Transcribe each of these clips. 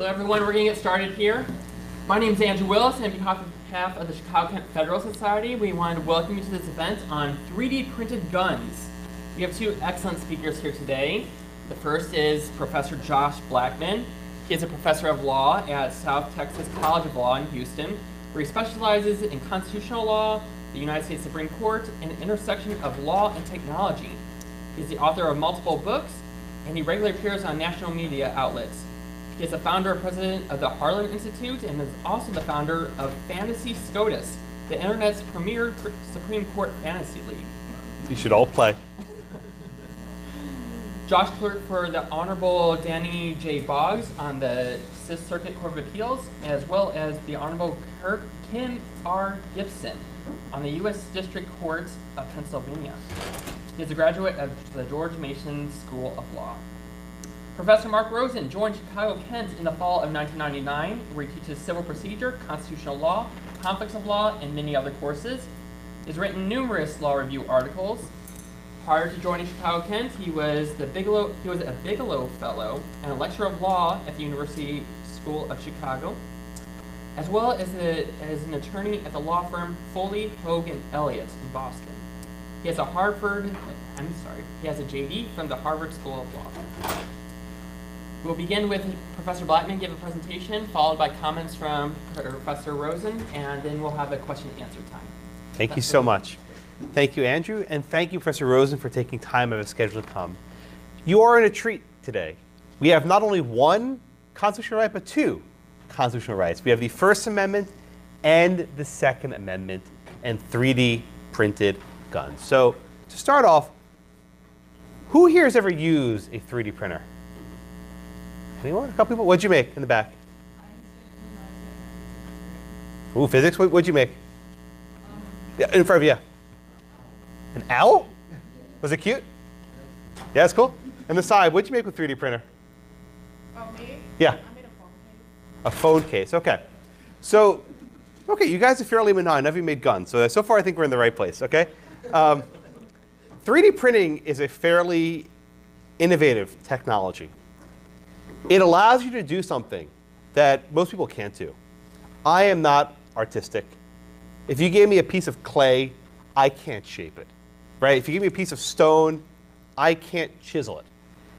Hello everyone, we're going to get started here. My name is Andrew Willis, and on behalf of, the Chicago Kent Federalist Society, we want to welcome you to this event on 3D printed guns. We have two excellent speakers here today. The first is Professor Josh Blackman. He is a professor of law at South Texas College of Law in Houston, where he specializes in constitutional law, the United States Supreme Court, and the intersection of law and technology. He's the author of multiple books, and he regularly appears on national media outlets. He is the founder and president of the Harlan Institute and is also the founder of Fantasy SCOTUS, the internet's premier Supreme Court fantasy league. You should all play. Josh clerked for the Honorable Danny J. Boggs on the Sixth Circuit Court of Appeals, as well as the Honorable Kirk Kim R. Gibson on the U.S. District Court of Pennsylvania. He is a graduate of the George Mason School of Law. Professor Mark Rosen joined Chicago Kent in the fall of 1999, where he teaches civil procedure, constitutional law, conflicts of law, and many other courses. He has written numerous law review articles. Prior to joining Chicago Kent, he was the Bigelow he was a Bigelow Fellow and a lecturer of law at the University School of Chicago, as well as, a, as an attorney at the law firm Foley, Hoag, Eliot in Boston. He has a Harvard, I'm sorry, he has a JD from the Harvard School of Law. We'll begin with Professor Blackman give a presentation, followed by comments from Professor Rosen, and then we'll have a question and answer time. Thank you so much. Thank you, Andrew, and thank you, Professor Rosen, for taking time out of schedule to come. You are in a treat today. We have not only one constitutional right, but two constitutional rights. We have the First Amendment and the Second Amendment and 3D printed guns. So to start off, who here has ever used a 3D printer? Anyone? A couple people? What'd you make in the back? Ooh, physics? What, what'd you make? Yeah, in front of you, yeah. An owl? Was it cute? Yeah, it's cool. And the side, what'd you make with 3D printer? Oh, me? Yeah. I made a phone case. A phone case, okay. So, okay, you guys are fairly benign. None of you made guns. So, so far I think we're in the right place, okay? Um, 3D printing is a fairly innovative technology. It allows you to do something that most people can't do. I am not artistic. If you gave me a piece of clay, I can't shape it. Right? If you give me a piece of stone, I can't chisel it.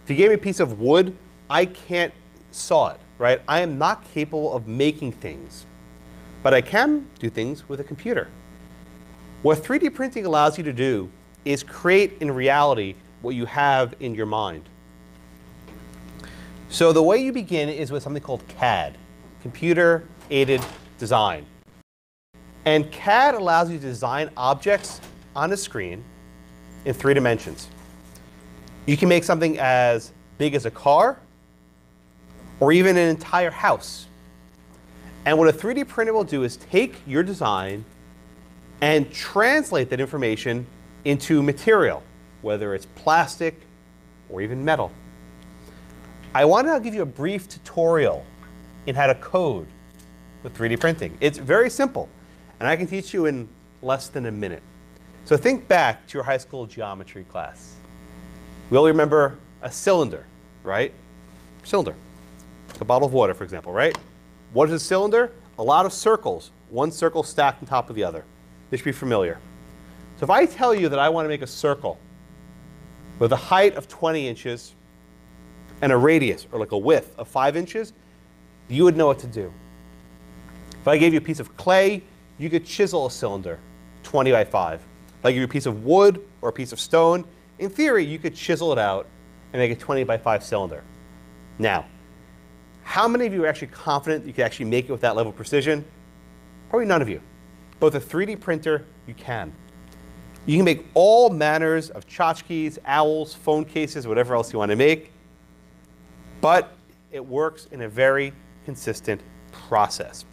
If you gave me a piece of wood, I can't saw it. Right? I am not capable of making things. But I can do things with a computer. What 3D printing allows you to do is create in reality what you have in your mind. So the way you begin is with something called CAD, Computer Aided Design. And CAD allows you to design objects on a screen in three dimensions. You can make something as big as a car or even an entire house. And what a 3D printer will do is take your design and translate that information into material, whether it's plastic or even metal. I want to give you a brief tutorial in how to code with 3D printing. It's very simple, and I can teach you in less than a minute. So think back to your high school geometry class. We all remember a cylinder, right? Cylinder. A bottle of water, for example, right? What is a cylinder? A lot of circles, one circle stacked on top of the other. This should be familiar. So if I tell you that I want to make a circle with a height of 20 inches and a radius, or like a width of 5 inches, you would know what to do. If I gave you a piece of clay, you could chisel a cylinder 20 by 5. If I give you a piece of wood or a piece of stone, in theory, you could chisel it out and make a 20 by 5 cylinder. Now, how many of you are actually confident you could actually make it with that level of precision? Probably none of you. But with a 3D printer, you can. You can make all manners of tchotchkes, owls, phone cases, whatever else you want to make. But it works in a very consistent process.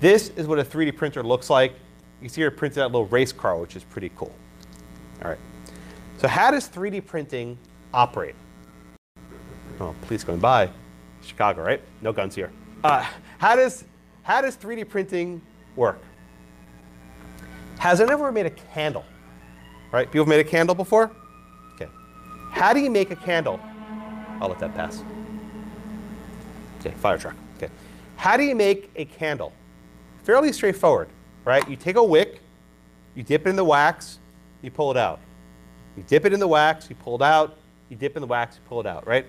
This is what a 3D printer looks like. You see here it printed out a little race car, which is pretty cool. All right. So how does 3D printing operate? Oh, police going by. Chicago, right? No guns here. Uh, how, does, how does 3D printing work? Has anyone ever made a candle? Right? People have made a candle before? Okay. How do you make a candle? I'll let that pass. Okay, fire truck. Okay. How do you make a candle? Fairly straightforward, right? You take a wick, you dip it in the wax, you pull it out. You dip it in the wax, you pull it out, you dip in the wax, you pull it out, right?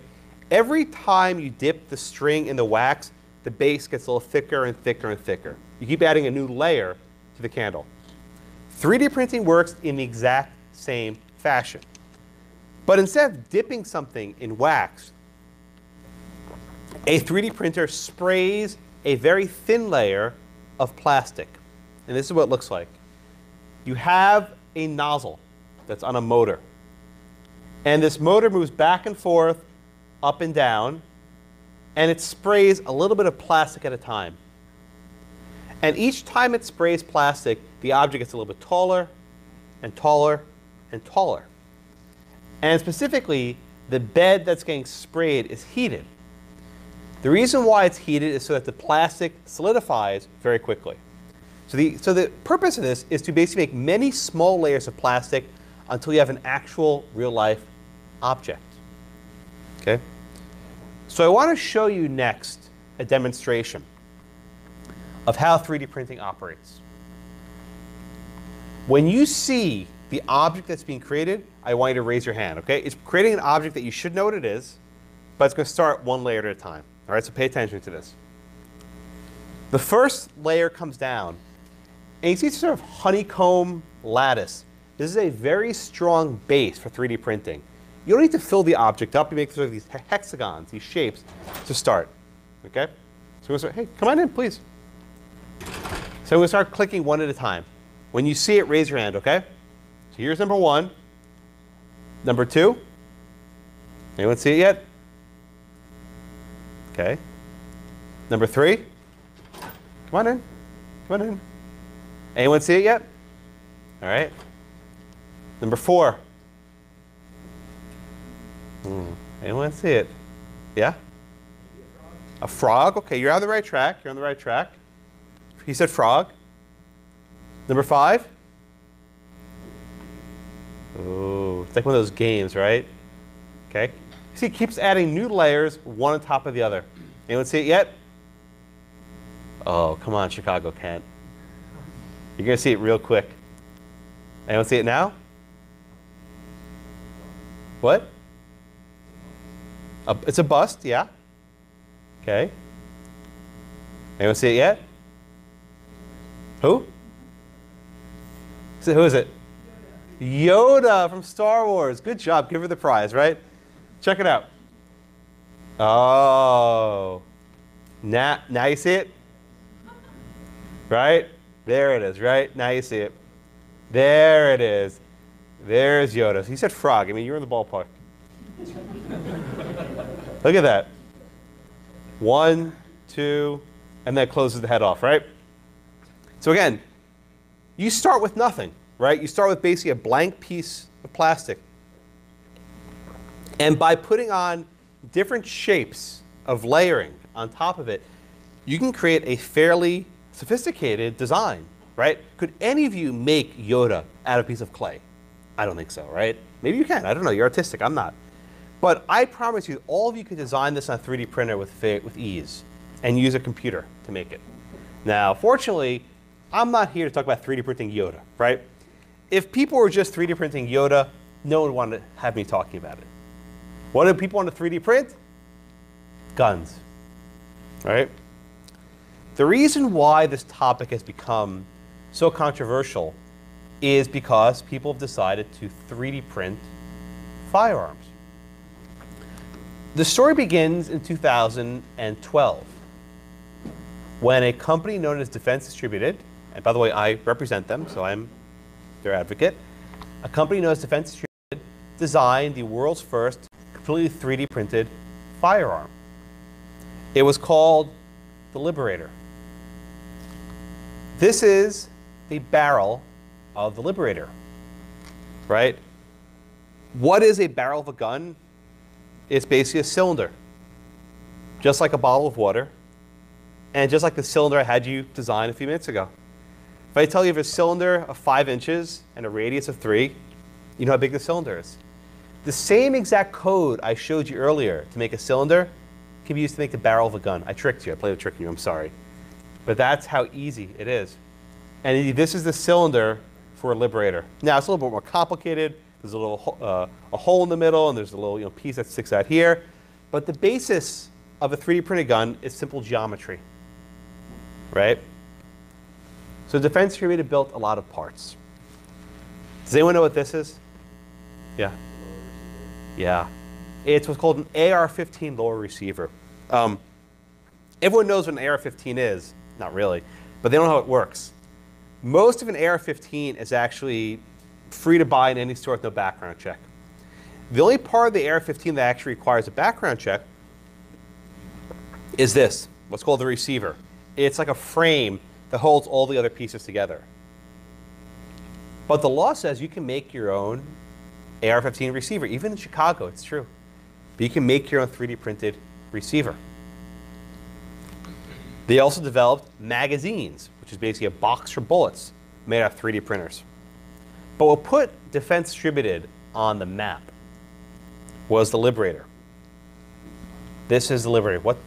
Every time you dip the string in the wax, the base gets a little thicker and thicker and thicker. You keep adding a new layer to the candle. 3D printing works in the exact same fashion. But instead of dipping something in wax, a 3D printer sprays a very thin layer of plastic. And this is what it looks like. You have a nozzle that's on a motor. And this motor moves back and forth, up and down, and it sprays a little bit of plastic at a time. And each time it sprays plastic, the object gets a little bit taller and taller and taller. And specifically, the bed that's getting sprayed is heated. The reason why it's heated is so that the plastic solidifies very quickly. So the, so the purpose of this is to basically make many small layers of plastic until you have an actual real life object. Okay? So I want to show you next a demonstration of how 3D printing operates. When you see the object that's being created, I want you to raise your hand, okay? It's creating an object that you should know what it is, but it's going to start one layer at a time. All right, so pay attention to this. The first layer comes down, and you see sort of honeycomb lattice. This is a very strong base for 3D printing. You don't need to fill the object up. You make sort of these hexagons, these shapes, to start. Okay? So we're going to start, hey, come on in, please. So we're going to start clicking one at a time. When you see it, raise your hand, okay? So here's number one. Number two. Anyone see it yet? Okay. Number three. Come on in. Come on in. Anyone see it yet? All right. Number four. Hmm. Anyone see it? Yeah? A frog? Okay, you're on the right track. You're on the right track. He said frog. Number five. Oh, it's like one of those games, right? Okay. See, it keeps adding new layers, one on top of the other. Anyone see it yet? Oh, come on, Chicago Kent. You're going to see it real quick. Anyone see it now? What? A, it's a bust, yeah. Okay. Anyone see it yet? Who? Who is it? Yoda from Star Wars. Good job. Give her the prize, right? Check it out. Oh. Now, now you see it? Right? There it is, right? Now you see it. There it is. There's Yoda. He said frog. I mean, you're in the ballpark. Look at that. One, two, and that closes the head off, right? So again, you start with nothing, right? You start with basically a blank piece of plastic. And by putting on different shapes of layering on top of it, you can create a fairly sophisticated design, right? Could any of you make Yoda out of a piece of clay? I don't think so, right? Maybe you can. I don't know. You're artistic. I'm not. But I promise you, all of you could design this on a 3D printer with, with ease and use a computer to make it. Now, fortunately, I'm not here to talk about 3D printing Yoda, right? If people were just 3D printing Yoda, no one would want to have me talking about it. What do people want to 3D print? Guns, right? The reason why this topic has become so controversial is because people have decided to 3D print firearms. The story begins in 2012 when a company known as Defense Distributed, and by the way, I represent them, so I'm their advocate, a company known as Defense Distributed designed the world's first completely 3D printed firearm. It was called the Liberator. This is the barrel of the Liberator, right? What is a barrel of a gun? It's basically a cylinder, just like a bottle of water, and just like the cylinder I had you design a few minutes ago. If I tell you have a cylinder of five inches and a radius of three, you know how big the cylinder is. The same exact code I showed you earlier to make a cylinder can be used to make the barrel of a gun. I tricked you. I played a trick on you. I'm sorry. But that's how easy it is. And this is the cylinder for a Liberator. Now, it's a little bit more complicated. There's a little uh, a hole in the middle, and there's a little you know, piece that sticks out here. But the basis of a 3D printed gun is simple geometry, right? So Defense Distributed built a lot of parts. Does anyone know what this is? Yeah. Yeah. It's what's called an AR-15 lower receiver. Um, everyone knows what an AR-15 is. Not really, but they don't know how it works. Most of an AR-15 is actually free to buy in any store with no background check. The only part of the AR-15 that actually requires a background check is this, what's called the receiver. It's like a frame that holds all the other pieces together. But the law says you can make your own AR-15 receiver. Even in Chicago, it's true. But you can make your own 3D printed receiver. They also developed magazines, which is basically a box for bullets made out of 3D printers. But what put Defense Distributed on the map was the Liberator. This is the Liberator. What,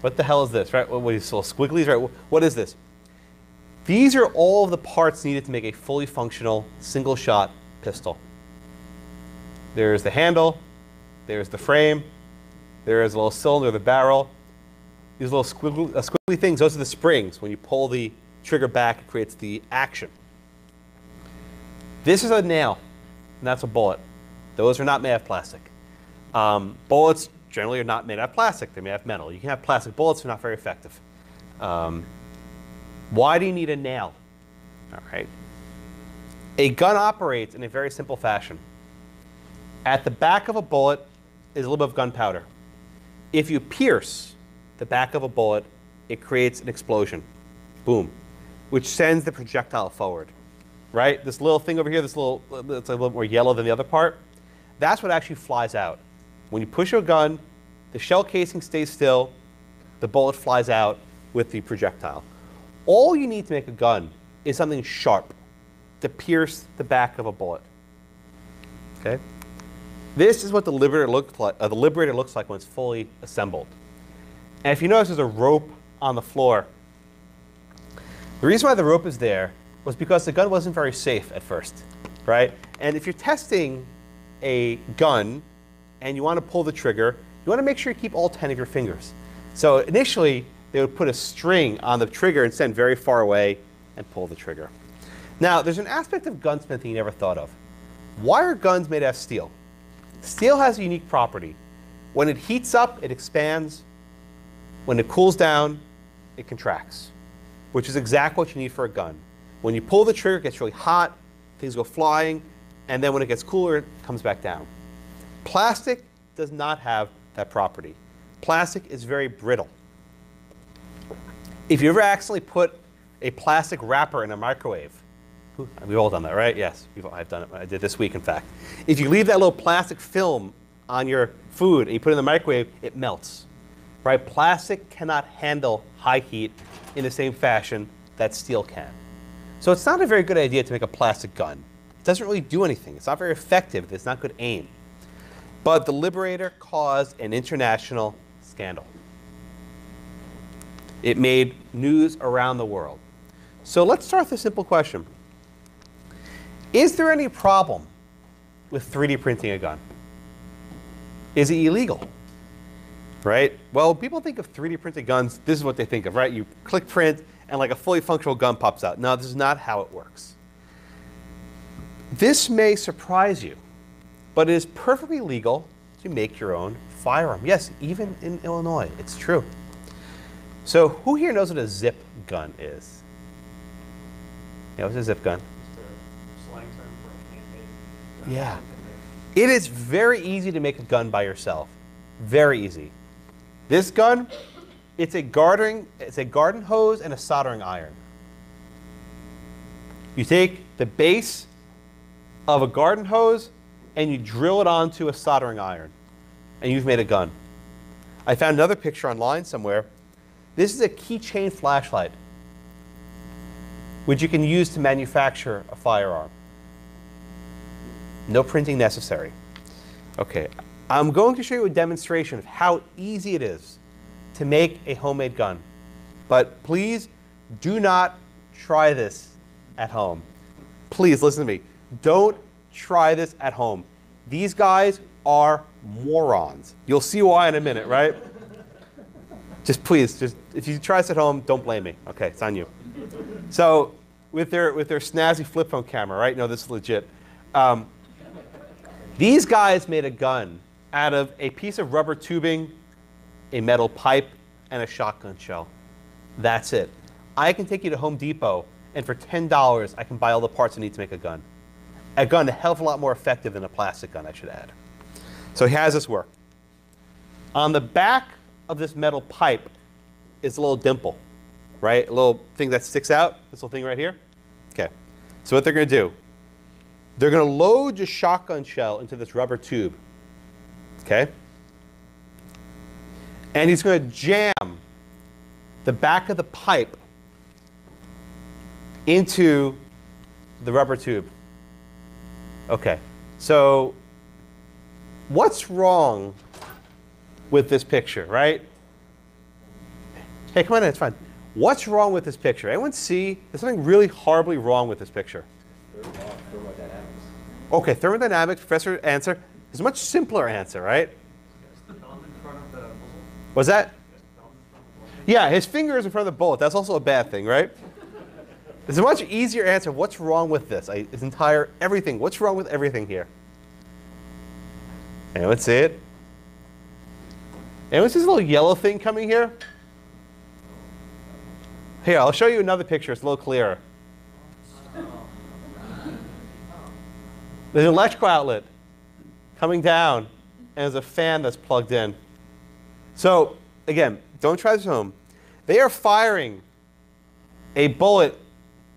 what the hell is this, right? What, what these little squigglies, right? What is this? These are all of the parts needed to make a fully functional single shot pistol. There's the handle, there's the frame, there's a little cylinder, the barrel. These little squiggly, uh, squiggly things, those are the springs. When you pull the trigger back, it creates the action. This is a nail, and that's a bullet. Those are not made of plastic. Um, bullets generally are not made out of plastic, they're made out of metal. You can have plastic bullets, they're not very effective. Um, why do you need a nail? All right. A gun operates in a very simple fashion. At the back of a bullet is a little bit of gunpowder. If you pierce the back of a bullet, it creates an explosion. Boom. Which sends the projectile forward. Right? This little thing over here, this little, it's a little more yellow than the other part, that's what actually flies out. When you push a gun, the shell casing stays still, the bullet flies out with the projectile. All you need to make a gun is something sharp to pierce the back of a bullet. Okay? This is what the Liberator, look like, uh, the Liberator looks like when it's fully assembled. And if you notice, there's a rope on the floor. The reason why the rope is there was because the gun wasn't very safe at first, right? And if you're testing a gun and you want to pull the trigger, you want to make sure you keep all 10 of your fingers. So initially, they would put a string on the trigger and send very far away and pull the trigger. Now, there's an aspect of gunsmithing you never thought of. Why are guns made out of steel? Steel has a unique property. When it heats up, it expands. When it cools down, it contracts, which is exactly what you need for a gun. When you pull the trigger, it gets really hot, things go flying, and then when it gets cooler, it comes back down. Plastic does not have that property. Plastic is very brittle. If you ever accidentally put a plastic wrapper in a microwave, we've all done that, right? Yes, I've done it. I did this week, in fact. If you leave that little plastic film on your food and you put it in the microwave, it melts. Right? Plastic cannot handle high heat in the same fashion that steel can. So it's not a very good idea to make a plastic gun. It doesn't really do anything. It's not very effective. It's not good aim. But the Liberator caused an international scandal. It made news around the world. So let's start with a simple question. Is there any problem with 3D printing a gun? Is it illegal? Right? Well, people think of 3D printed guns, this is what they think of, right? You click print and like a fully functional gun pops out. No, this is not how it works. This may surprise you, but it is perfectly legal to make your own firearm. Yes, even in Illinois, it's true. So, who here knows what a zip gun is? Yeah, what's a zip gun? Yeah. It is very easy to make a gun by yourself. Very easy. This gun, it's a garden, it's a garden hose and a soldering iron. You take the base of a garden hose and you drill it onto a soldering iron, and you've made a gun. I found another picture online somewhere. This is a keychain flashlight, which you can use to manufacture a firearm. No printing necessary. Okay, I'm going to show you a demonstration of how easy it is to make a homemade gun. But please do not try this at home. Please listen to me. Don't try this at home. These guys are morons. You'll see why in a minute, right? just please, just if you try this at home, don't blame me. Okay, it's on you. So with their with their snazzy flip phone camera, right? No, this is legit. Um, these guys made a gun out of a piece of rubber tubing, a metal pipe, and a shotgun shell. That's it. I can take you to Home Depot, and for $10, I can buy all the parts I need to make a gun. A gun a hell of a lot more effective than a plastic gun, I should add. So how does this work? On the back of this metal pipe is a little dimple, right? A little thing that sticks out, this little thing right here. Okay. So what they're going to do, they're going to load your shotgun shell into this rubber tube. Okay? And he's going to jam the back of the pipe into the rubber tube. Okay. So what's wrong with this picture, right? Hey, come on in, it's fine. What's wrong with this picture? Anyone see? There's something really horribly wrong with this picture. Okay, thermodynamics, professor answer is a much simpler answer, right? Was that? Yeah, his finger is in front of the bullet. That's also a bad thing, right? It's a much easier answer. What's wrong with this? I, his entire everything. What's wrong with everything here? Anyone see it? Anyone see this little yellow thing coming here? Here, I'll show you another picture. It's a little clearer. There's an electrical outlet coming down, and there's a fan that's plugged in. So, again, don't try this at home. They are firing a bullet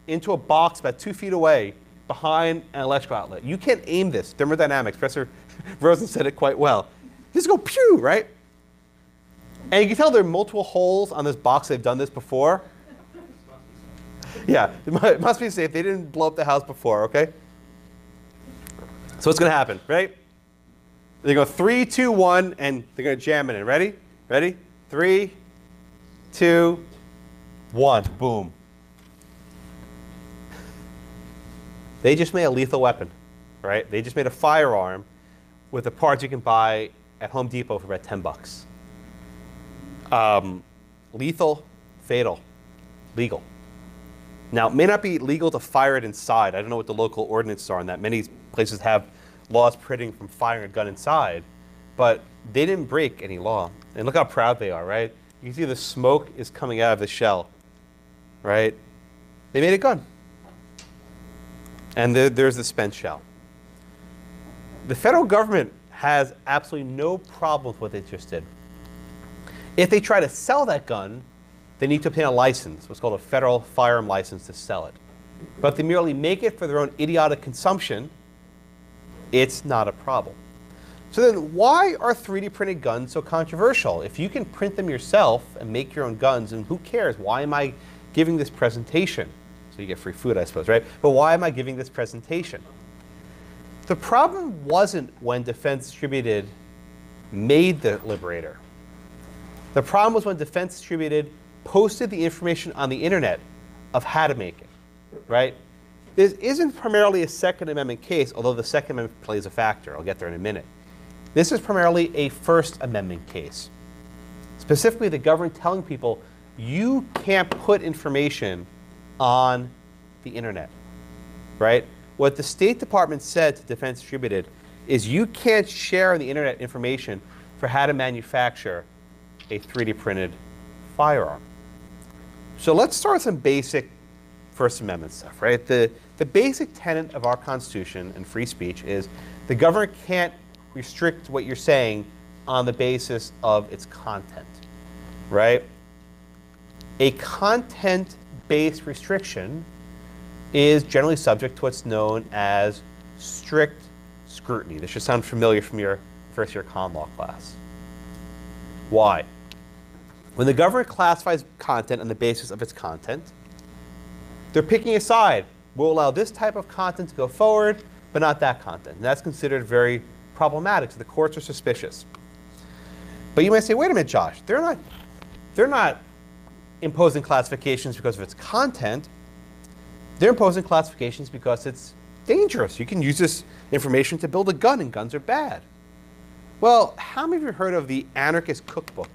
into a box about two feet away behind an electrical outlet. You can't aim this. Thermodynamics, Professor Rosen said it quite well. Just go pew, right? And you can tell there are multiple holes on this box. They've done this before. Yeah, it must be safe. They didn't blow up the house before, okay? So what's going to happen, right? They go three, two, one, and they're going to jam it in. Ready? Ready? Three, two, one. Boom. They just made a lethal weapon, right? They just made a firearm with the parts you can buy at Home Depot for about 10 bucks. Um, lethal, fatal, legal. Now, it may not be legal to fire it inside. I don't know what the local ordinances are on that. Many places have laws prohibiting from firing a gun inside, but they didn't break any law. And look how proud they are, right? You can see the smoke is coming out of the shell, right? They made a gun. And there, there's the spent shell. The federal government has absolutely no problem with what they just did. If they try to sell that gun, they need to obtain a license, what's called a federal firearm license to sell it. But if they merely make it for their own idiotic consumption, it's not a problem. So then why are 3D printed guns so controversial? If you can print them yourself and make your own guns, and who cares? Why am I giving this presentation? So you get free food, I suppose, right? But why am I giving this presentation? The problem wasn't when Defense Distributed made the Liberator. The problem was when Defense Distributed posted the information on the internet of how to make it, right? This isn't primarily a Second Amendment case, although the Second Amendment plays a factor. I'll get there in a minute. This is primarily a First Amendment case. Specifically, the government telling people you can't put information on the internet, right? What the State Department said to Defense Distributed is you can't share on the internet information for how to manufacture a 3D printed firearm. So let's start with some basic First Amendment stuff, right? The, the basic tenet of our Constitution and free speech is the government can't restrict what you're saying on the basis of its content, right? A content based restriction is generally subject to what's known as strict scrutiny. This should sound familiar from your first year con law class. Why? When the government classifies content on the basis of its content, they're picking a side. We'll allow this type of content to go forward, but not that content. And that's considered very problematic, so the courts are suspicious. But you might say, wait a minute, Josh, they're not they're not imposing classifications because of its content. They're imposing classifications because it's dangerous. You can use this information to build a gun, and guns are bad. Well, how many of you heard of the Anarchist Cookbook?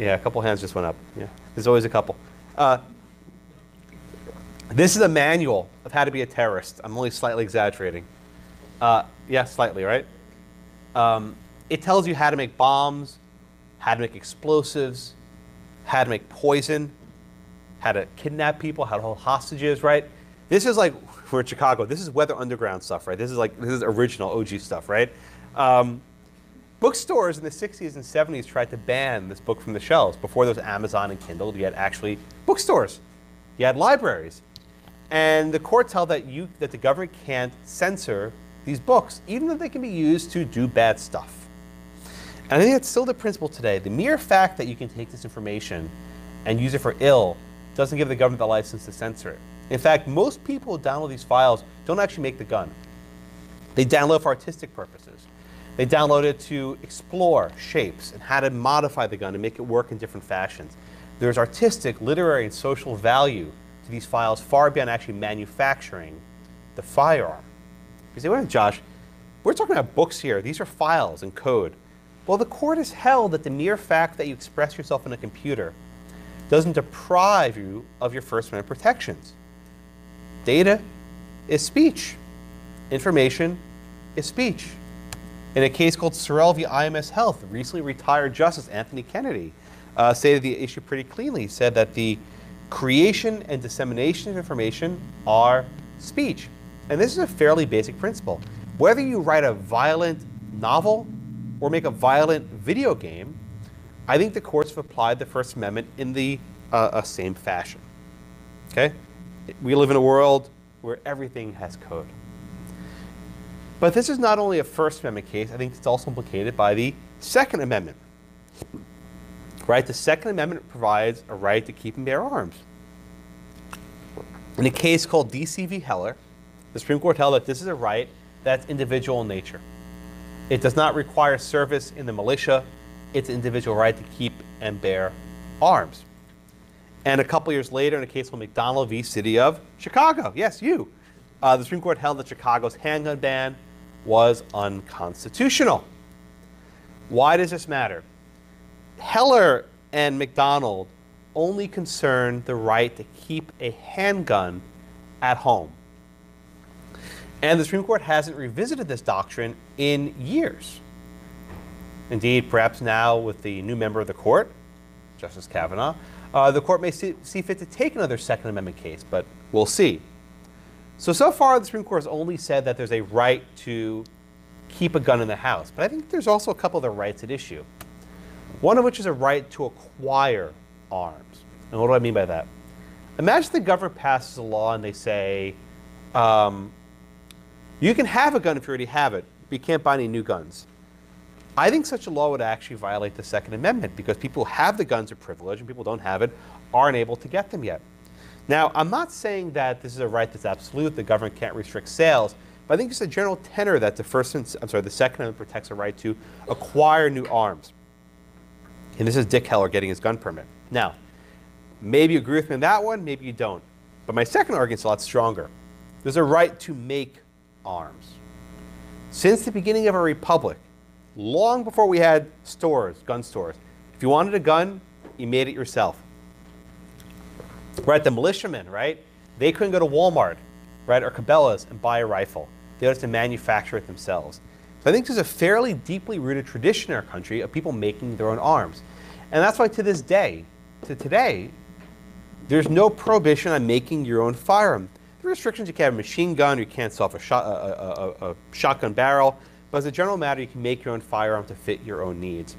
Yeah, a couple hands just went up. Yeah, there's always a couple. Uh, this is a manual of how to be a terrorist. I'm only slightly exaggerating. Uh, yeah, slightly, right? Um, it tells you how to make bombs, how to make explosives, how to make poison, how to kidnap people, how to hold hostages, right? This is like we're in Chicago. This is Weather Underground stuff, right? This is like this is original OG stuff, right? Um, bookstores in the 60s and 70s tried to ban this book from the shelves. Before there was Amazon and Kindle, you had actually bookstores. You had libraries. And the courts held that you that the government can't censor these books, even though they can be used to do bad stuff. And I think that's still the principle today. The mere fact that you can take this information and use it for ill doesn't give the government the license to censor it. In fact, most people who download these files don't actually make the gun. They download for artistic purposes. They download it to explore shapes and how to modify the gun and make it work in different fashions. There's artistic, literary, and social value to these files far beyond actually manufacturing the firearm. You say, wait Josh, we're talking about books here. These are files and code. Well, the court has held that the mere fact that you express yourself in a computer doesn't deprive you of your First Amendment protections. Data is speech. Information is speech. In a case called Sorrell v. IMS Health, recently retired Justice Anthony Kennedy uh, stated the issue pretty cleanly. He said that the creation and dissemination of information are speech. And this is a fairly basic principle. Whether you write a violent novel or make a violent video game, I think the courts have applied the First Amendment in the uh, uh, same fashion. Okay? We live in a world where everything has code. But this is not only a First Amendment case, I think it's also implicated by the Second Amendment. Right? The Second Amendment provides a right to keep and bear arms. In a case called DC v. Heller, the Supreme Court held that this is a right that's individual in nature. It does not require service in the militia. It's an individual right to keep and bear arms. And a couple years later, in a case called McDonald v. City of Chicago, yes, you, uh, the Supreme Court held that Chicago's handgun ban was unconstitutional. Why does this matter? Heller and McDonald only concern the right to keep a handgun at home. And the Supreme Court hasn't revisited this doctrine in years. Indeed, perhaps now with the new member of the court, Justice Kavanaugh, uh, the court may see, see, fit to take another Second Amendment case, but we'll see. So, so far, the Supreme Court has only said that there's a right to keep a gun in the house, but I think there's also a couple of the rights at issue. One of which is a right to acquire arms. And what do I mean by that? Imagine the government passes a law and they say, um, you can have a gun if you already have it, but you can't buy any new guns. I think such a law would actually violate the Second Amendment because people who have the guns are privileged and people who don't have it aren't able to get them yet. Now, I'm not saying that this is a right that's absolute, the government can't restrict sales, but I think it's a general tenor that the first, I'm sorry, the Second Amendment protects a right to acquire new arms. And this is Dick Heller getting his gun permit. Now, maybe you agree with me on that one, maybe you don't. But my second argument is a lot stronger. There's a right to make arms. Since the beginning of our republic, long before we had stores, gun stores, if you wanted a gun, you made it yourself. Right, the militiamen, right? They couldn't go to Walmart, right, or Cabela's and buy a rifle. They had to manufacture it themselves. So I think there's a fairly deeply rooted tradition in our country of people making their own arms. And that's why to this day, to today, there's no prohibition on making your own firearm. The restrictions you can't have a machine gun, you can't sell a, shot, a, a, a, shotgun barrel, but as a general matter, you can make your own firearm to fit your own needs.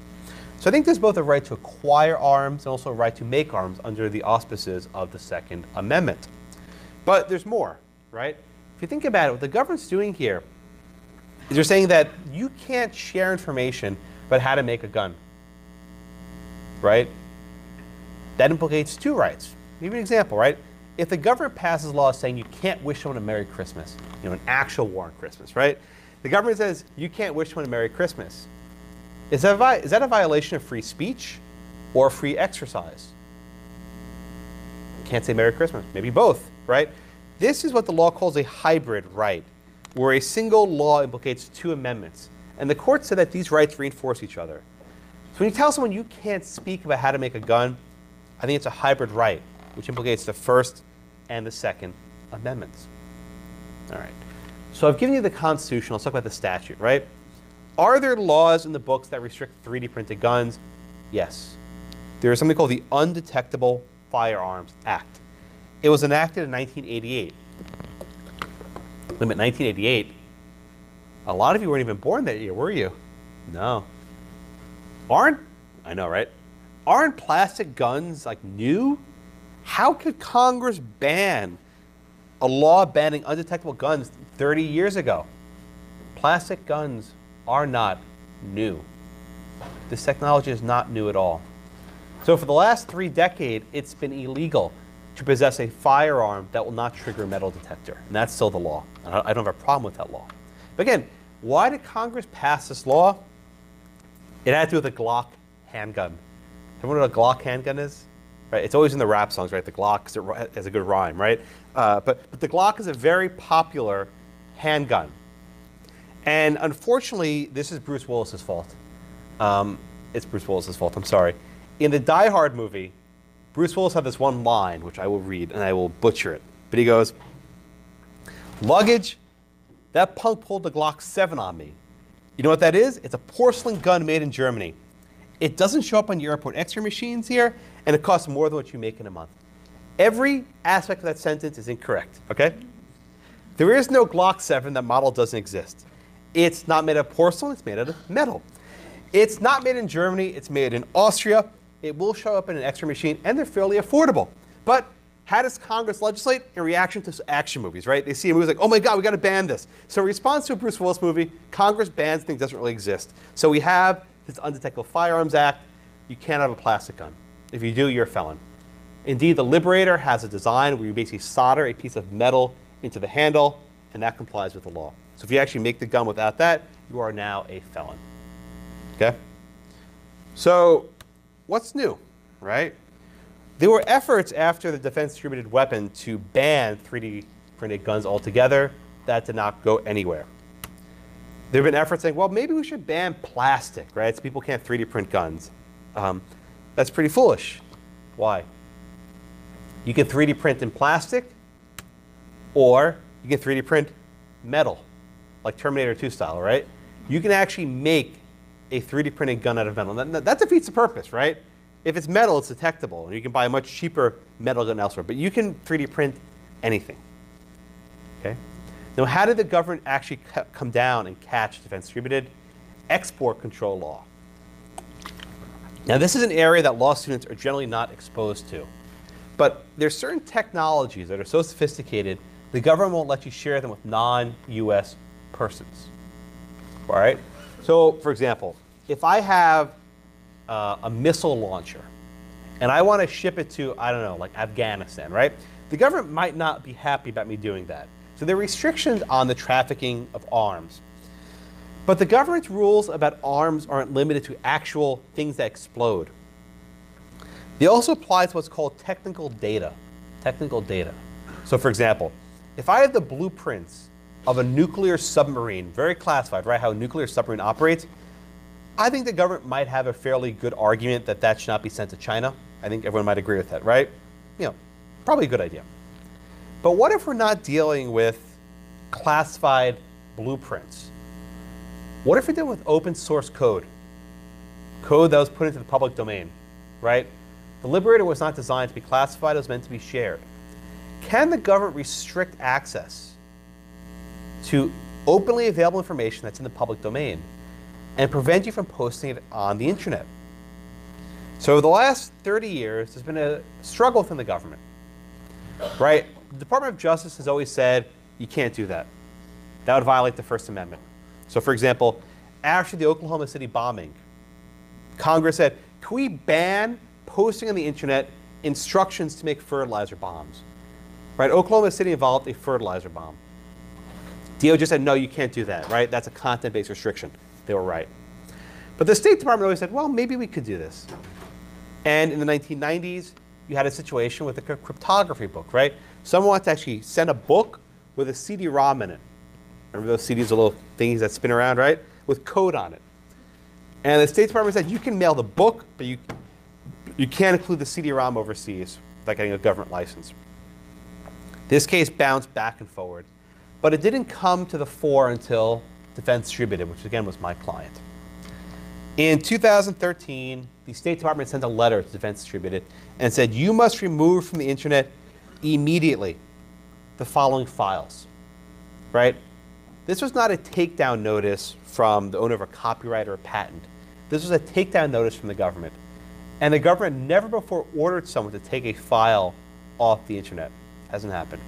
So I think there's both a right to acquire arms and also a right to make arms under the auspices of the Second Amendment. But there's more, right? If you think about it, what the government's doing here is they're saying that you can't share information about how to make a gun, right? That implicates two rights. Give you an example, right? If the government passes laws saying you can't wish someone a Merry Christmas, you know, an actual war on Christmas, right? The government says you can't wish someone a Merry Christmas. Is that, is that a violation of free speech? or free exercise. Can't say Merry Christmas, maybe both, right? This is what the law calls a hybrid right, where a single law implicates two amendments. And the court said that these rights reinforce each other. So when you tell someone you can't speak about how to make a gun, I think it's a hybrid right, which implicates the First and the Second Amendments. All right. So I've given you the Constitution. Let's talk about the statute, right? Are there laws in the books that restrict 3D printed guns? Yes. There is something called the Undetectable Firearms Act. It was enacted in 1988. Limit 1988. A lot of you weren't even born that year, were you? No. Aren't I know, right? Aren't plastic guns like new? How could Congress ban a law banning undetectable guns 30 years ago? Plastic guns are not new. This technology is not new at all. So for the last three decades, it's been illegal to possess a firearm that will not trigger a metal detector. And that's still the law. And I don't have a problem with that law. But again, why did Congress pass this law? It had to do with a Glock handgun. Everyone know what a Glock handgun is? Right? It's always in the rap songs, right? The Glock, has a good rhyme, right? Uh, but, but the Glock is a very popular handgun. And unfortunately, this is Bruce Willis's fault. Um, it's Bruce Willis's fault, I'm sorry. In the Die Hard movie, Bruce Willis had this one line, which I will read, and I will butcher it. But he goes, Luggage, that punk pulled the Glock 7 on me. You know what that is? It's a porcelain gun made in Germany. It doesn't show up on your airport x ray machines here, and it costs more than what you make in a month. Every aspect of that sentence is incorrect, okay? There is no Glock 7. That model doesn't exist. It's not made of porcelain, it's made out of metal. It's not made in Germany, it's made in Austria. It will show up in an ray machine, and they're fairly affordable. But how does Congress legislate? In reaction to action movies, right? They see a movie like, oh my God, we got to ban this. So, in response to a Bruce Willis movie, Congress bans things that doesn't really exist. So, we have this Undetectable Firearms Act. You can't have a plastic gun. If you do, you're a felon. Indeed, the Liberator has a design where you basically solder a piece of metal into the handle, and that complies with the law. So if you actually make the gun without that, you are now a felon. Okay? So, what's new, right? There were efforts after the Defense Distributed Weapon to ban 3D printed guns altogether. That did not go anywhere. There have been efforts saying, well, maybe we should ban plastic, right? So people can't 3D print guns. Um, that's pretty foolish. Why? You can 3D print in plastic, or you can 3D print metal, like Terminator 2 style, right? You can actually make a 3D printed gun out of metal. That, that defeats the purpose, right? If it's metal, it's detectable, and you can buy a much cheaper metal gun elsewhere. But you can 3D print anything. Okay? Now, how did the government actually come down and catch defense distributed? Export control law. Now, this is an area that law students are generally not exposed to. But there's certain technologies that are so sophisticated, the government won't let you share them with non-US persons. All right? So, for example, if I have uh, a missile launcher and I want to ship it to, I don't know, like Afghanistan, right? The government might not be happy about me doing that. So there are restrictions on the trafficking of arms. But the government's rules about arms aren't limited to actual things that explode. They also apply to what's called technical data. Technical data. So, for example, if I have the blueprints of a nuclear submarine, very classified, right? How a nuclear submarine operates, I think the government might have a fairly good argument that that should not be sent to China. I think everyone might agree with that, right? You know, probably a good idea. But what if we're not dealing with classified blueprints? What if we're dealing with open source code? Code that was put into the public domain, right? The Liberator was not designed to be classified, it was meant to be shared. Can the government restrict access to openly available information that's in the public domain and prevent you from posting it on the internet? So, over the last 30 years, there's been a struggle within the government, right? The Department of Justice has always said you can't do that. That would violate the First Amendment. So, for example, after the Oklahoma City bombing, Congress said, can we ban posting on the internet instructions to make fertilizer bombs? Right? Oklahoma City involved a fertilizer bomb. DOJ said, no, you can't do that, right? That's a content based restriction. They were right. But the State Department always said, well, maybe we could do this. And in the 1990s, you had a situation with a cryptography book, right? Someone wants to actually send a book with a CD-ROM in it. Remember those CDs, the little things that spin around, right? With code on it. And the State Department said you can mail the book, but you, you can't include the CD-ROM overseas without getting a government license. This case bounced back and forward, but it didn't come to the fore until Defense Distributed, which again was my client. In 2013, the State Department sent a letter to Defense Distributed and said, You must remove from the internet immediately the following files. Right? This was not a takedown notice from the owner of a copyright or a patent. This was a takedown notice from the government. And the government never before ordered someone to take a file off the internet. Hasn't happened.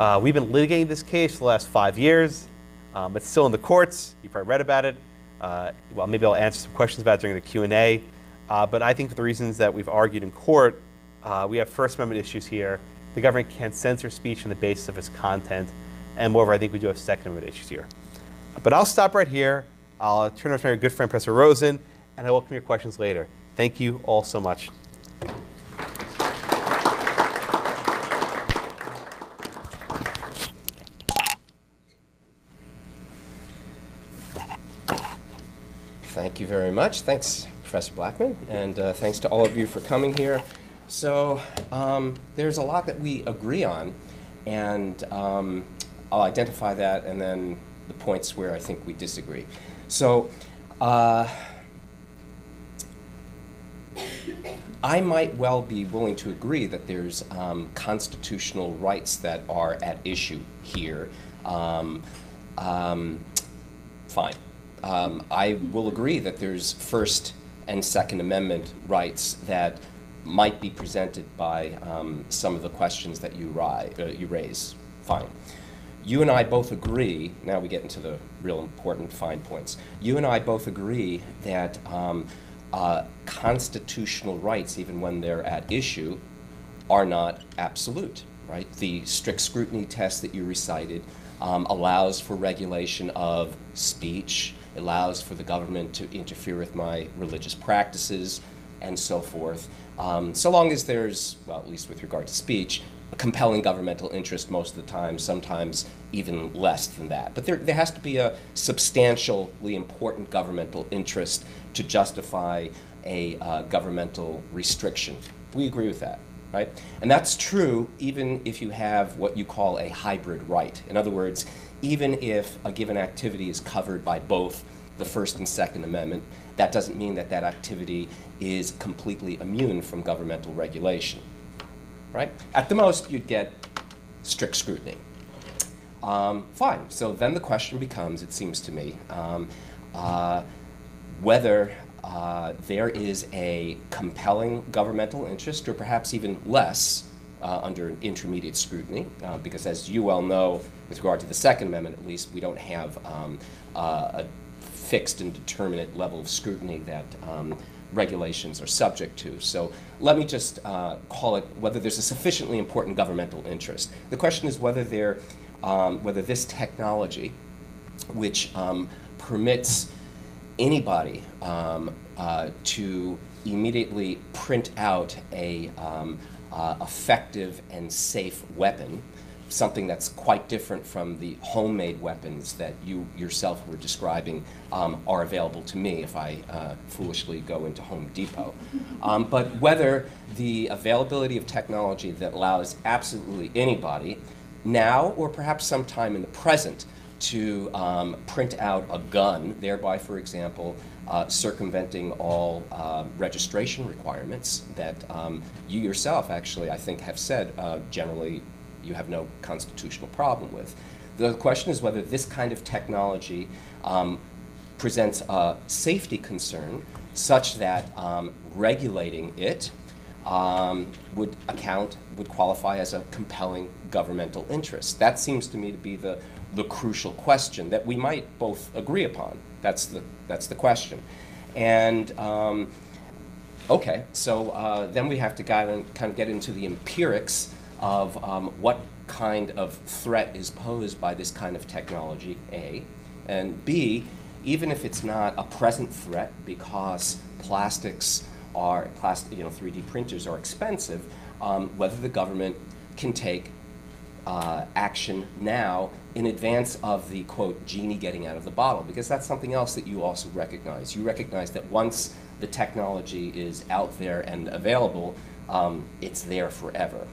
Uh, we've been litigating this case for the last five years. Um, it's still in the courts. You've probably read about it. Uh, well, maybe I'll answer some questions about it during the Q&A. Uh, but I think for the reasons that we've argued in court, uh, we have First Amendment issues here. The government can't censor speech on the basis of its content. And moreover, I think we do have Second Amendment issues here. But I'll stop right here. I'll turn over to my good friend, Professor Rosen, and I welcome your questions later. Thank you all so much. Thank you very much. Thanks, Professor Blackman, and uh, thanks to all of you for coming here. So um, there's a lot that we agree on, and um, I'll identify that and then the points where I think we disagree. So uh, I might well be willing to agree that there's um, constitutional rights that are at issue here. Um, um, fine. Um, I will agree that there's First and Second Amendment rights that might be presented by um, some of the questions that you, ri- uh, you raise. Fine. You and I both agree, now we get into the real important fine points. You and I both agree that um, uh, constitutional rights, even when they're at issue, are not absolute, right? The strict scrutiny test that you recited um, allows for regulation of speech, allows for the government to interfere with my religious practices, and so forth. Um, so long as there's, well, at least with regard to speech, a compelling governmental interest most of the time, sometimes even less than that. But there, there has to be a substantially important governmental interest to justify a uh, governmental restriction. We agree with that, right? And that's true even if you have what you call a hybrid right. In other words, even if a given activity is covered by both the First and Second Amendment, that doesn't mean that that activity is completely immune from governmental regulation, right? At the most, you'd get strict scrutiny. Um, fine. So then the question becomes, it seems to me, um, uh, whether uh, there is a compelling governmental interest, or perhaps even less, uh, under intermediate scrutiny, uh, because as you well know, with regard to the Second Amendment at least, we don't have um, uh, a fixed and determinate level of scrutiny that um, regulations are subject to. So let me just uh, call it whether there's a sufficiently important governmental interest. The question is whether there, um, whether this technology, which um, permits anybody um, uh, to immediately print out a um, uh, effective and safe weapon, something that's quite different from the homemade weapons that you yourself were describing um, are available to me if I uh, foolishly go into Home Depot. Um, but whether the availability of technology that allows absolutely anybody, now or perhaps sometime in the present, to um, print out a gun, thereby, for example, uh, circumventing all uh, registration requirements that um, you yourself actually, I think, have said uh, generally you have no constitutional problem with. The question is whether this kind of technology um, presents a safety concern such that um, regulating it um, would account, would qualify as a compelling governmental interest. That seems to me to be the, the crucial question that we might both agree upon. That's the, that's the question. And um, okay, so uh, then we have to kind of, get into the empirics of um, what kind of threat is posed by this kind of technology, A, and B, even if it's not a present threat because plastics are plastic, you know, 3D printers are expensive, um, whether the government can take uh, action now in advance of the quote genie getting out of the bottle because that's something else that you also recognize. You recognize that once the technology is out there and available um, it's there forever.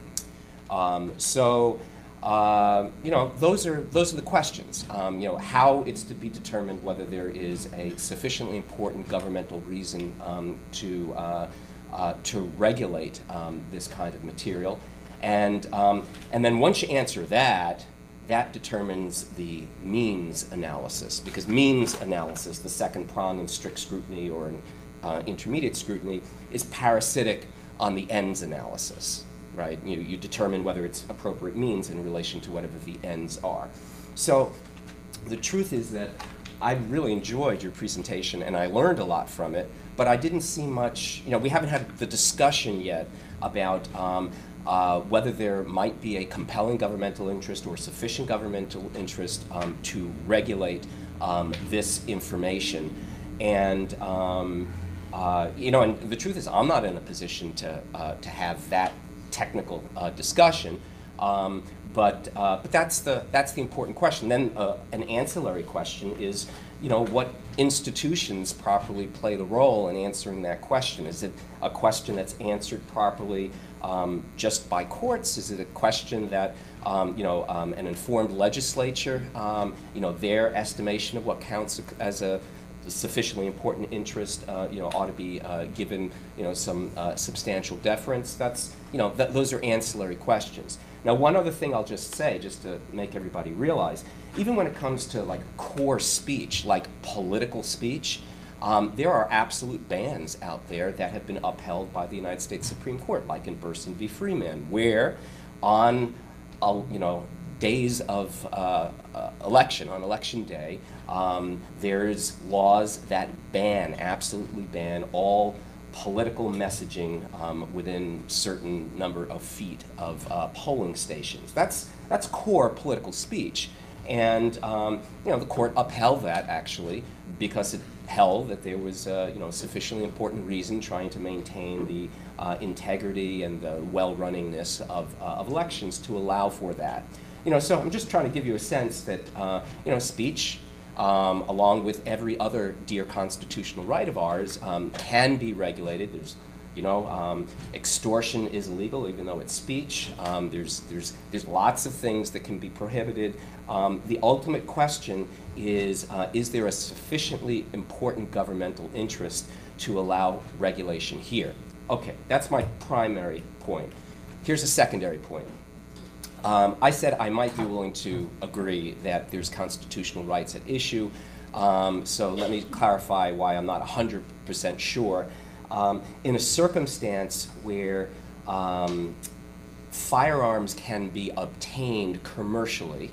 Um, so uh, you know those are those are the questions. Um, you know how it's to be determined whether there is a sufficiently important governmental reason um, to uh, uh, to regulate um, this kind of material and, um, and then once you answer that, that determines the means analysis. Because means analysis, the second prong in strict scrutiny or in uh, intermediate scrutiny, is parasitic on the ends analysis, right? You, you determine whether it's appropriate means in relation to whatever the ends are. So the truth is that I really enjoyed your presentation and I learned a lot from it, but I didn't see much, you know, we haven't had the discussion yet about um, uh, whether there might be a compelling governmental interest or sufficient governmental interest um, to regulate um, this information. And, um, uh, you know, and the truth is, I'm not in a position to, uh, to have that technical uh, discussion. Um, but, uh, but that's, the, that's the important question. Then uh, an ancillary question is, you know, what institutions properly play the role in answering that question? Is it a question that's answered properly um, just by courts? Is it a question that um, you know um, an informed legislature, um, you know, their estimation of what counts as a sufficiently important interest, uh, you know, ought to be uh, given, you know, some uh, substantial deference. That's, you know, th those are ancillary questions. Now, one other thing I'll just say, just to make everybody realize, even when it comes to like core speech, like political speech, um, there are absolute bans out there that have been upheld by the United States Supreme Court, like in Burson v. Freeman, where on uh, you know days of uh, uh, election, on election day, um, there's laws that ban, absolutely ban all political messaging um, within certain number of feet of uh, polling stations. That's that's core political speech, and um, you know the court upheld that actually because it held that there was uh, you know, sufficiently important reason trying to maintain the uh, integrity and the well-runningness of, uh, of elections to allow for that. You know, so I'm just trying to give you a sense that uh, you know, speech, um, along with every other dear constitutional right of ours, um, can be regulated. There's you know, um, extortion is illegal, even though it's speech. Um, there's, there's, there's lots of things that can be prohibited. Um, the ultimate question is, uh, is there a sufficiently important governmental interest to allow regulation here? Okay, that's my primary point. Here's a secondary point. Um, I said I might be willing to agree that there's constitutional rights at issue. Um, so let me clarify why I'm not 100% sure. Um, in a circumstance where um, firearms can be obtained commercially,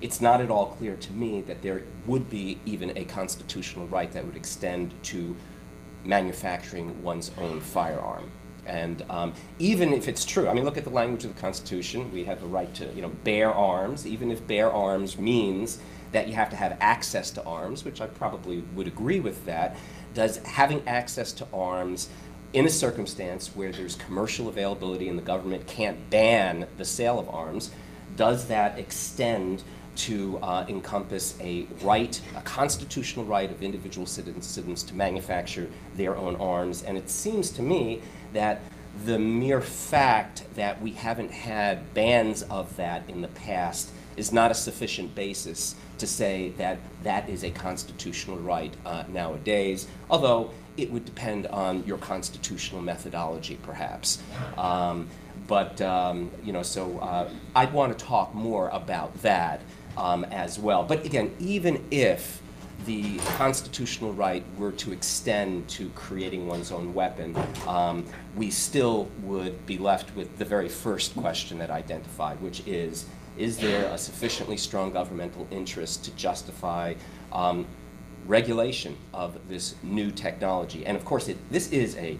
it's not at all clear to me that there would be even a constitutional right that would extend to manufacturing one's own firearm. And um, even if it's true, I mean, look at the language of the Constitution. We have the right to, you know, bear arms. Even if bear arms means that you have to have access to arms, which I probably would agree with that, does having access to arms in a circumstance where there's commercial availability and the government can't ban the sale of arms, does that extend to uh, encompass a right, a constitutional right of individual citizens, citizens to manufacture their own arms? And it seems to me that the mere fact that we haven't had bans of that in the past is not a sufficient basis to say that that is a constitutional right uh, nowadays, although it would depend on your constitutional methodology, perhaps. Um, but, um, you know, so uh, I'd want to talk more about that um, as well. But again, even if the constitutional right were to extend to creating one's own weapon, um, we still would be left with the very first question that I identified, which is, is there a sufficiently strong governmental interest to justify um, regulation of this new technology? And of course, it, this is a, it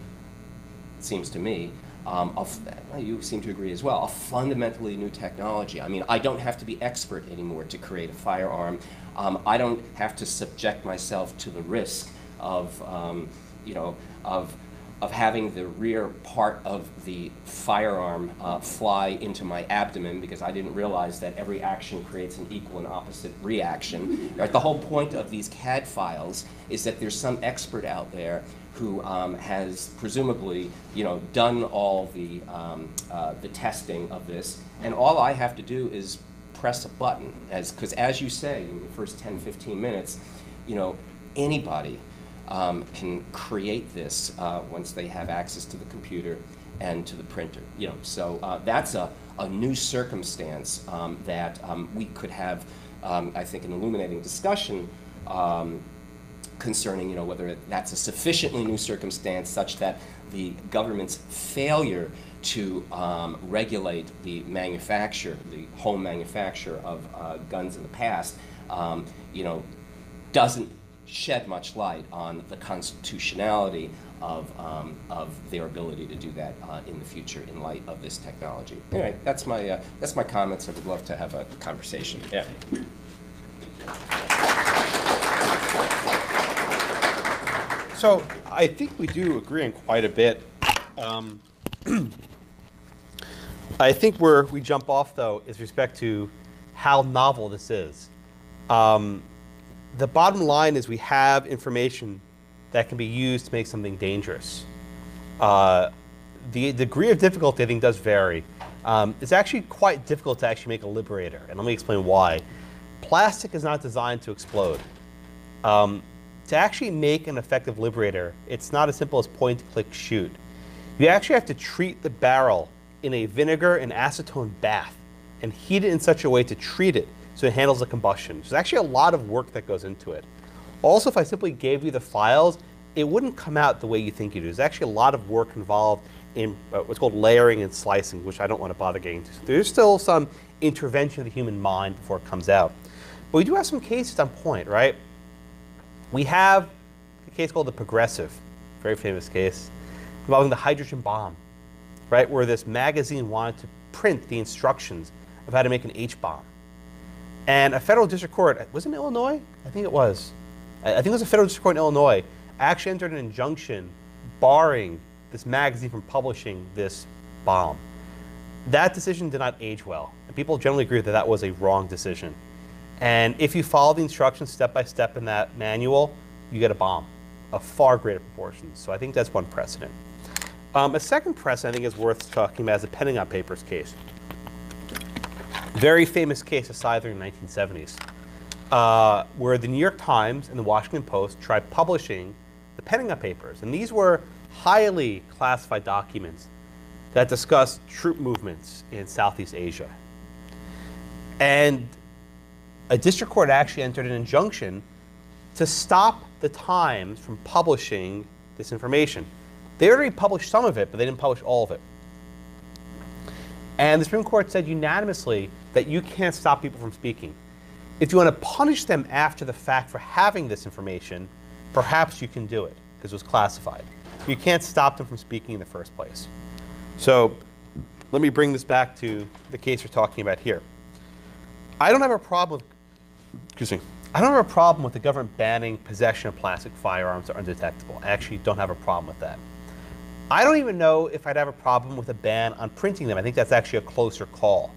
seems to me, um, of, you seem to agree as well, a fundamentally new technology. I mean, I don't have to be expert anymore to create a firearm. Um, I don't have to subject myself to the risk of, um, you know, of of having the rear part of the firearm uh, fly into my abdomen because I didn't realize that every action creates an equal and opposite reaction. Right, the whole point of these CAD files is that there's some expert out there who um, has presumably, you know, done all the, um, uh, the testing of this, and all I have to do is press a button, as, because as you say, in the first 10, 15 minutes, you know, anybody um, can create this uh, once they have access to the computer and to the printer. You know, so uh, that's a, a new circumstance um, that um, we could have, um, I think, an illuminating discussion um, concerning, you know, whether that's a sufficiently new circumstance such that the government's failure to um, regulate the manufacture, the home manufacture of uh, guns in the past, um, you know, doesn't shed much light on the constitutionality of, um, of their ability to do that uh, in the future in light of this technology. Anyway, that's my, uh, that's my comments. I would love to have a conversation. Yeah. So I think we do agree on quite a bit. Um, I think where we jump off, though, is respect to how novel this is. Um, the bottom line is we have information that can be used to make something dangerous. Uh, the degree of difficulty, I think, does vary. Um, it's actually quite difficult to actually make a liberator, and let me explain why. Plastic is not designed to explode. Um, to actually make an effective liberator, it's not as simple as point, click, shoot. You actually have to treat the barrel in a vinegar and acetone bath and heat it in such a way to treat it so it handles the combustion. There's actually a lot of work that goes into it. Also, if I simply gave you the files, it wouldn't come out the way you think it is. There's actually a lot of work involved in uh, what's called layering and slicing, which I don't want to bother getting to. There's still some intervention of the human mind before it comes out. But we do have some cases on point, right? We have a case called the Progressive, very famous case, involving the hydrogen bomb, right? Where this magazine wanted to print the instructions of how to make an H bomb. And a federal district court, was it in Illinois? I think it was. I think it was a federal district court in Illinois, actually entered an injunction barring this magazine from publishing this bomb. That decision did not age well. And people generally agree that that was a wrong decision. And if you follow the instructions step by step in that manual, you get a bomb of far greater proportions. So I think that's one precedent. Um, a second precedent I think is worth talking about is the Pentagon Papers case. Very famous case decided in the 1970s, uh, where the New York Times and the Washington Post tried publishing the Pentagon Papers. And these were highly classified documents that discussed troop movements in Southeast Asia. And a district court actually entered an injunction to stop the Times from publishing this information. They already published some of it, but they didn't publish all of it. And the Supreme Court said unanimously that you can't stop people from speaking. If you want to punish them after the fact for having this information, perhaps you can do it because it was classified. You can't stop them from speaking in the first place. So let me bring this back to the case we're talking about here. I don't have a problem with excuse me, I don't have a problem with the government banning possession of plastic firearms that are undetectable. I actually don't have a problem with that. I don't even know if I'd have a problem with a ban on printing them. I think that's actually a closer call,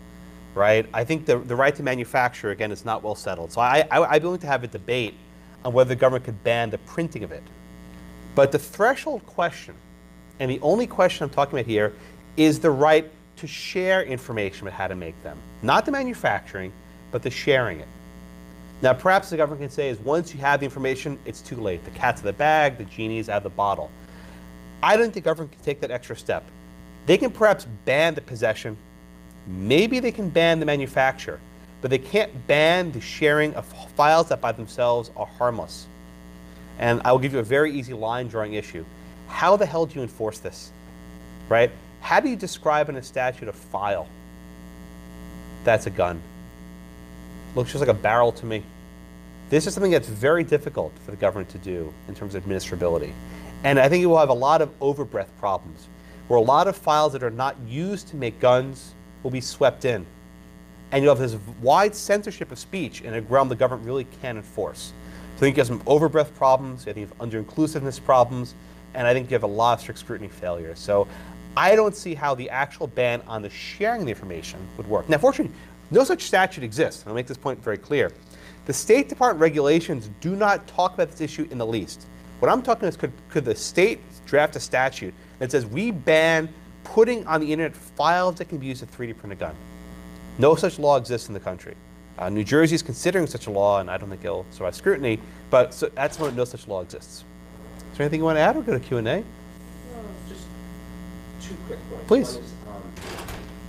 right? I think the, the right to manufacture, again, is not well settled. So I, I, I'd be willing to have a debate on whether the government could ban the printing of it. But the threshold question, and the only question I'm talking about here, is the right to share information about how to make them. Not the manufacturing, but the sharing it. Now, perhaps the government can say is once you have the information, it's too late. The cat's in the bag, the genie's out of the bottle. I don't think government can take that extra step. They can perhaps ban the possession. Maybe they can ban the manufacture, but they can't ban the sharing of files that by themselves are harmless. And I will give you a very easy line drawing issue. How the hell do you enforce this? Right? How do you describe in a statute a file? That's a gun. Looks just like a barrel to me. This is something that's very difficult for the government to do in terms of administrability. And I think you will have a lot of overbreadth problems, where a lot of files that are not used to make guns will be swept in. And you'll have this wide censorship of speech in a realm the government really can't enforce. So I think you have some overbreadth problems, I think you have under-inclusiveness problems, and I think you have a lot of strict scrutiny failures. So I don't see how the actual ban on the sharing of the information would work. Now, fortunately, no such statute exists. I'll make this point very clear. The State Department regulations do not talk about this issue in the least. What I'm talking is could, could the state draft a statute that says we ban putting on the internet files that can be used to 3D print a gun? No such law exists in the country. Uh, New Jersey is considering such a law, and I don't think it'll survive scrutiny, but so, that's when no such law exists. Is there anything you want to add? We'll go to Q&A. Just two quick points. Please. One is, um,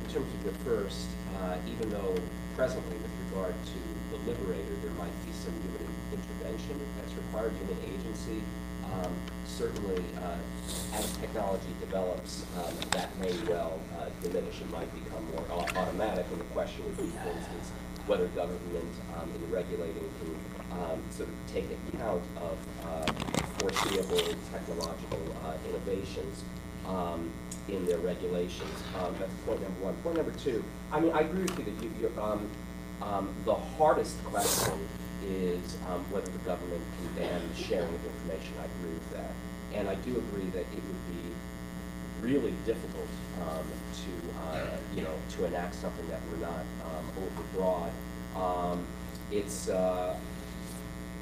in terms of your first, uh, even though presently with regard to the Liberator, there might be some human intervention that's required, human agency, um, certainly, uh, as technology develops, um, that may well uh, diminish and might become more automatic. And the question would be, for instance, whether government um, in regulating can um, sort of take account of uh, foreseeable technological uh, innovations um, in their regulations. Um, That's point number one. Point number two, I mean, I agree with you that you, you're, the hardest question is um, whether the government can ban the sharing of information. I agree with that. And I do agree that it would be really difficult um, to, uh, you know, to enact something that were not um, overbroad. Um, It's, uh,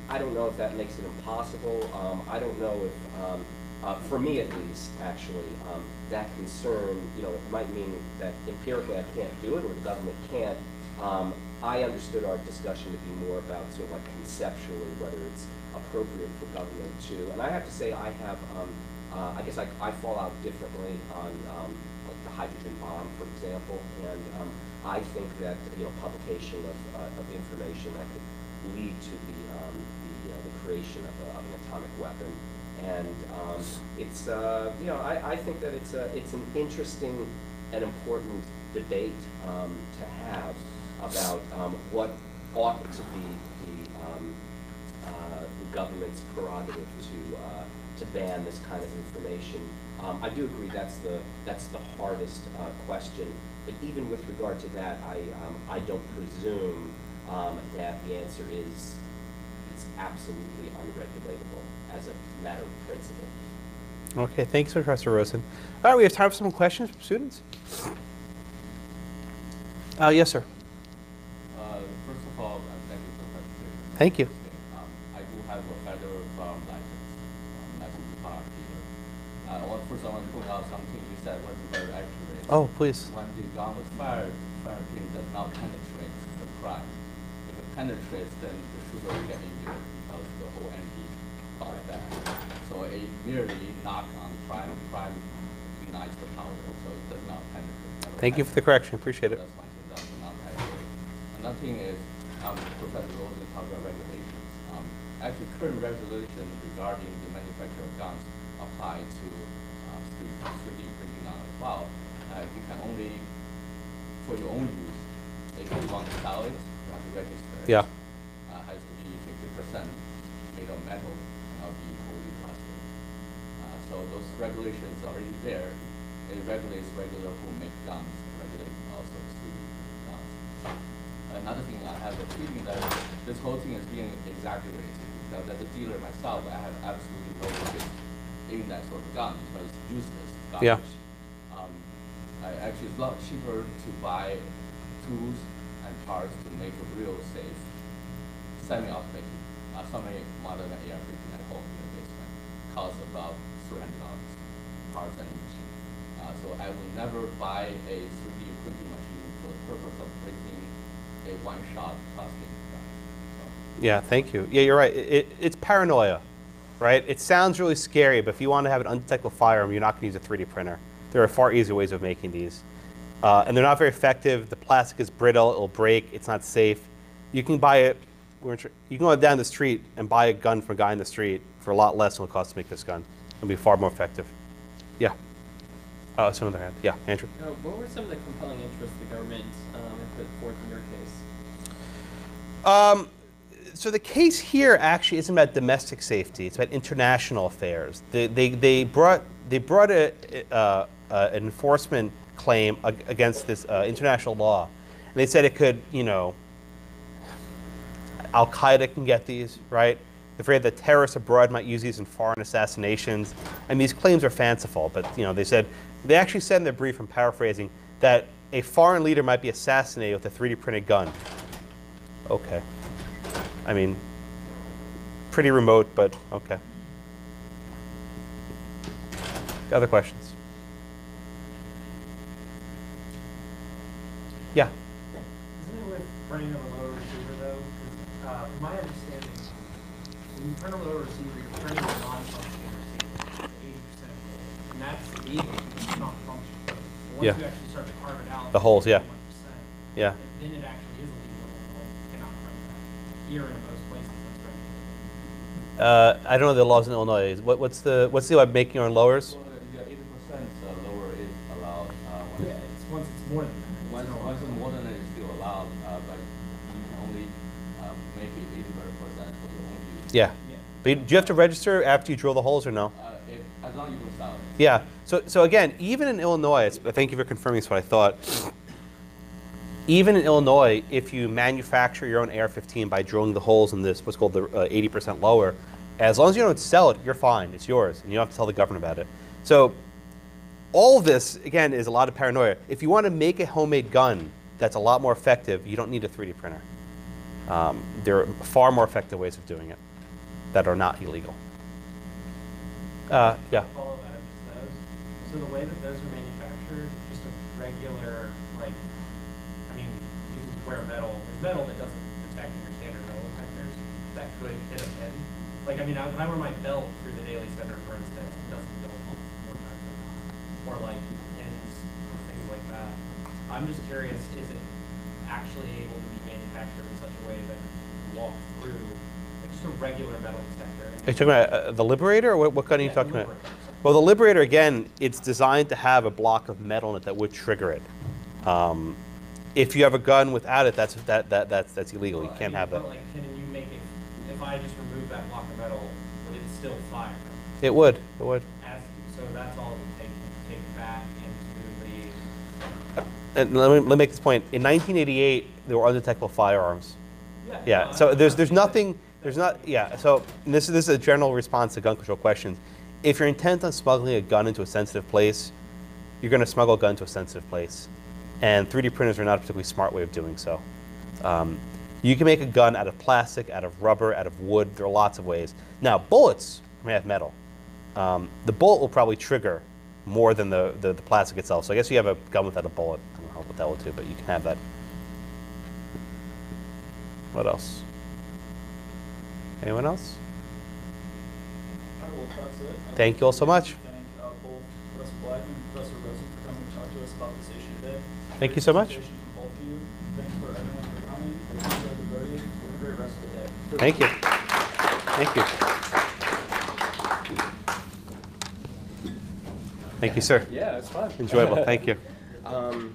I don't know if that makes it impossible. Um, I don't know if, um, uh, for me at least, actually, that concern, you know, it might mean that empirically I can't do it or the government can't. I understood our discussion to be more about sort of like conceptually whether it's appropriate for government to, and I have to say I have, um, uh, I guess I, I fall out differently on, um, like the hydrogen bomb, for example, and, um, I think that, you know, publication of, uh, of information that could lead to the, um, the, uh, the creation of, a, of an atomic weapon. And um, it's, uh, you know, I, I think that it's, a, it's an interesting and important debate um, to have about um, what ought to be the, um, uh, the government's prerogative to, uh, to ban this kind of information. Um, I do agree that's the, that's the hardest uh, question, but even with regard to that, I, um, I don't presume um, that the answer is it's absolutely unregulatable as a matter of principle. Okay, thanks, Professor Rosen. All right, we have time for some questions from students. Uh, yes, sir. Uh, First of all, uh, thank you for the presentation. Thank you. Um, I do have a federal firearm license, um, licensed farm dealer. Uh, I want- First, I want to point out something you said was very accurate. Oh, please. When the gun was fired, does not penetrate the prime. If it penetrates, then the shooter will get injured because the whole entity back. So it merely on prime, prime ignites the powder, so it does not penetrate. Thank you for the correction. Appreciate it. That's one thing that's not accurate. Another thing is, um, Professor Rosen talked about regulations. Um, actually, current regulations regarding the manufacture of guns apply to, um, 3D printing now as well. Uh, you can only, for your own use, if you want to sell it, you have to register it. Yeah. Uh, has to be fifty percent made of metal, cannot be fully plastic. Uh, so those regulations are already there. It regulates regular who make guns, regulates also 3D guns. Another thing, I have a feeling that this whole thing is being exaggerated, because as a dealer myself, I have absolutely no interest in that sort of gun, because it's useless Yeah. garbage. Um, I, actually, it's a lot cheaper to buy tools and parts to make a real safe semi-automatic, uh, semi-modern AR-15 at home in the basement, costs about three hundred dollars, parts and machine. Uh, so I will never buy a 3D printing machine for the purpose of printing a one-shot plastic Yeah, thank you. Yeah, you're right. It, it, it's paranoia, right? It sounds really scary, but if you want to have an undetectable firearm, you're not going to use a 3D printer. There are far easier ways of making these. Uh, and they're not very effective. The plastic is brittle, it'll break, it's not safe. You can buy it, you can go down the street and buy a gun from a guy in the street for a lot less than it costs to make this gun. It'll be far more effective. Yeah. Uh, some other hand. Yeah, Andrew. Uh, what were some of the compelling interests the government um, put forth in your case? Um, so the case here actually isn't about domestic safety; it's about international affairs. They, they, they brought they brought a, uh, uh, an enforcement claim ag- against this uh, international law, and they said it could, you know, Al Qaeda can get these, right? They're afraid that terrorists abroad might use these in foreign assassinations. And these claims are fanciful, but you know, they said they actually said in their brief, I'm paraphrasing, that a foreign leader might be assassinated with a 3D printed gun. Okay. I mean, pretty remote, but okay. Other questions? Yeah. Isn't it with printing of a lower receiver though? Uh, from my understanding, when you print a lower receiver, you're printing a non-functioning receiver, eighty percent, and that's legal, it's not functional. But Yeah. You actually start to carve it out. The holes, yeah. 1%, Yeah. Then it actually is illegal, like, you cannot print that. Here in most places. Uh, I don't know the laws in Illinois. What, what's the what's the deal about making your own lowers? So, yeah, eighty percent lower is allowed, uh, when Yeah, it's, once it's more than that. Once, it's once longer- more than it is still allowed, uh, but you can only, um, make it eighty percent for your own use. Yeah. Yeah. But do you have to register after you drill the holes or no? Uh, if, as long as you don't sell it. Yeah. So, so again, even in Illinois, it's, thank you for confirming this. What I thought. Even in Illinois, if you manufacture your own AR-15 by drilling the holes in this, what's called the uh, 80% lower, as long as you don't sell it, you're fine. It's yours, and you don't have to tell the government about it. So, all of this again is a lot of paranoia. If you want to make a homemade gun that's a lot more effective, you don't need a 3D printer. Um, there are far more effective ways of doing it that are not illegal. Uh, yeah. So the way that those are manufactured, just a regular, like, I mean, wear metal, metal that doesn't detect your standard metal detectors, that could hit a pin. Like, I mean, I- when I wear my belt through the Daley Center, for instance, it doesn't go off more times than not. Or like pins, or things like that. I'm just curious, is it actually able to be manufactured in such a way that you walk through, like, just a regular metal detector? Are you talking about uh, the Liberator, or what, what gun are you Yeah, talking about? Well, the Liberator, again, it's designed to have a block of metal in it that would trigger it. Um, if you have a gun without it, that's, that, that, that's, that's illegal. You Well, I can't mean, have that. But like, can you make it, if I just remove that block of metal, would it still fire? It would, it would. As, so that's all it would take, take back into the. And let me, let me make this point. In 1988, there were undetectable firearms. the. Yeah, no, so there's, there's nothing, there's not, yeah, so this, is- this is a general response to gun control questions. If you're intent on smuggling a gun into a sensitive place, you're going to smuggle a gun to a sensitive place. And 3D printers are not a particularly smart way of doing so. Um, you can make a gun out of plastic, out of rubber, out of wood. There are lots of ways. Now, bullets may have metal. Um, the bullet will probably trigger more than the, the, the plastic itself. So I guess you have a gun without a bullet. I don't know what that will do, but you can have that. What else? Anyone else? All right, well, that's it. I'd Thank you all so much. Rest you so much. Thank you. Thank you. Thank you, sir. Yeah, it's fun. Enjoyable. Thank you. Um,